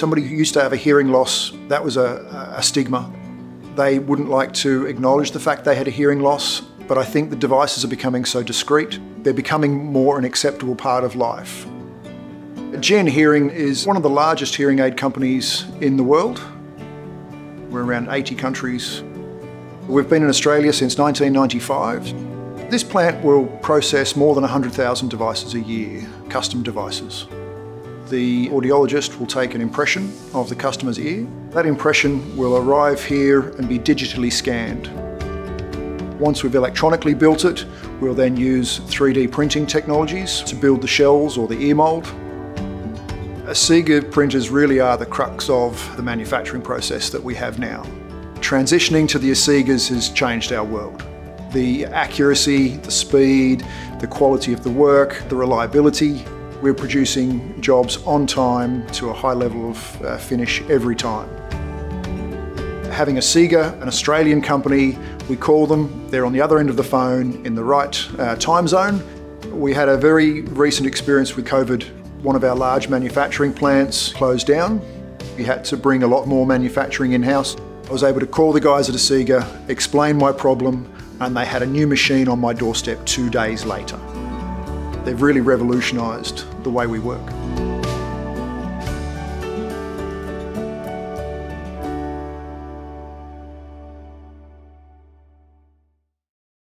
Somebody who used to have a hearing loss, that was a, a stigma. They wouldn't like to acknowledge the fact they had a hearing loss, but I think the devices are becoming so discreet, they're becoming more an acceptable part of life. GN Hearing is one of the largest hearing aid companies in the world. We're around 80 countries. We've been in Australia since 1995. This plant will process more than 100,000 devices a year, custom devices. The audiologist will take an impression of the customer's ear. That impression will arrive here and be digitally scanned. Once we've electronically built it, we'll then use 3D printing technologies to build the shells or the ear mould. Asiga printers really are the crux of the manufacturing process that we have now. Transitioning to the Asigas has changed our world. The accuracy, the speed, the quality of the work, the reliability. We're producing jobs on time to a high level of uh, finish every time. Having Asiga, an Australian company, we call them, they're on the other end of the phone in the right uh, time zone. We had a very recent experience with COVID one of our large manufacturing plants closed down. We had to bring a lot more manufacturing in-house. I was able to call the guys at Asiga, explain my problem, and they had a new machine on my doorstep two days later. They've really revolutionised the way we work.